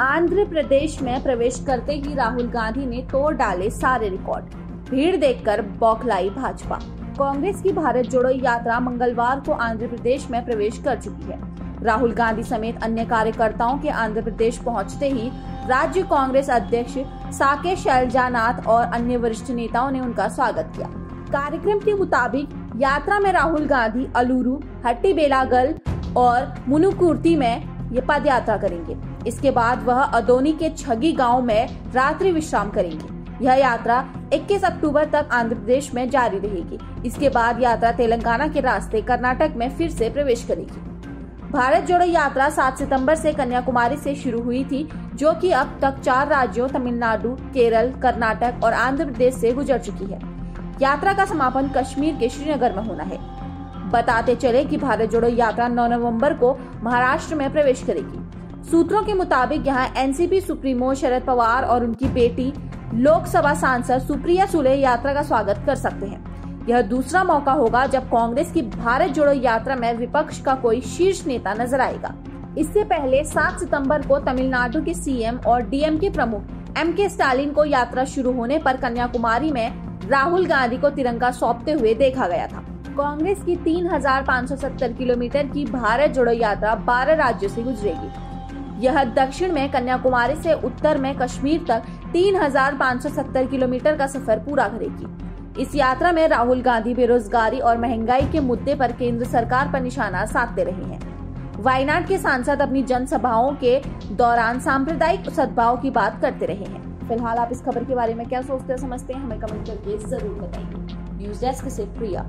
आंध्र प्रदेश में प्रवेश करते ही राहुल गांधी ने तोड़ डाले सारे रिकॉर्ड। भीड़ देखकर बौखलाई भाजपा। कांग्रेस की भारत जोड़ो यात्रा मंगलवार को आंध्र प्रदेश में प्रवेश कर चुकी है। राहुल गांधी समेत अन्य कार्यकर्ताओं के आंध्र प्रदेश पहुँचते ही राज्य कांग्रेस अध्यक्ष साके शैलजानाथ और अन्य वरिष्ठ नेताओं ने उनका स्वागत किया। कार्यक्रम के मुताबिक यात्रा में राहुल गांधी, अलूरू, हट्टी बेलागल और मुनुकुर्ती में ये पद यात्रा करेंगे। इसके बाद वह अदोनी के छगी गाँव में रात्रि विश्राम करेंगे। यह यात्रा 21 अक्टूबर तक आंध्र प्रदेश में जारी रहेगी। इसके बाद यात्रा तेलंगाना के रास्ते कर्नाटक में फिर से प्रवेश करेगी। भारत जोड़ो यात्रा 7 सितंबर से कन्याकुमारी से शुरू हुई थी, जो कि अब तक चार राज्यों, तमिलनाडु, केरल, कर्नाटक और आंध्र प्रदेश से गुजर चुकी है। यात्रा का समापन कश्मीर के श्रीनगर में होना है। बताते चले कि भारत जोड़ो यात्रा 9 नवंबर को महाराष्ट्र में प्रवेश करेगी। सूत्रों के मुताबिक यहाँ एनसीपी सुप्रीमो शरद पवार और उनकी बेटी, लोकसभा सांसद सुप्रिया सुले यात्रा का स्वागत कर सकते हैं। यह दूसरा मौका होगा जब कांग्रेस की भारत जोड़ो यात्रा में विपक्ष का कोई शीर्ष नेता नज़र आएगा। इससे पहले 7 सितंबर को तमिलनाडु के सीएम और डीएम के प्रमुख एम के स्टालिन को यात्रा शुरू होने पर कन्याकुमारी में राहुल गांधी को तिरंगा सौंपते हुए देखा गया था। कांग्रेस की 3,570 किलोमीटर की भारत जोड़ो यात्रा 12 राज्यों से गुजरेगी। यह दक्षिण में कन्याकुमारी से उत्तर में कश्मीर तक 3,570 किलोमीटर का सफ़र पूरा करेगी। इस यात्रा में राहुल गांधी बेरोजगारी और महँगाई के मुद्दे पर केंद्र सरकार पर निशाना साधते रहे हैं। वायनाड के सांसद अपनी जनसभाओं के दौरान सांप्रदायिक सद्भाव की बात करते रहे हैं। फ़िलहाल आप इस खबर के बारे में क्या सोचते समझते हैं हमें कमेंट करके ज़रूर बताइए। न्यूज़ डेस्क से प्रिया।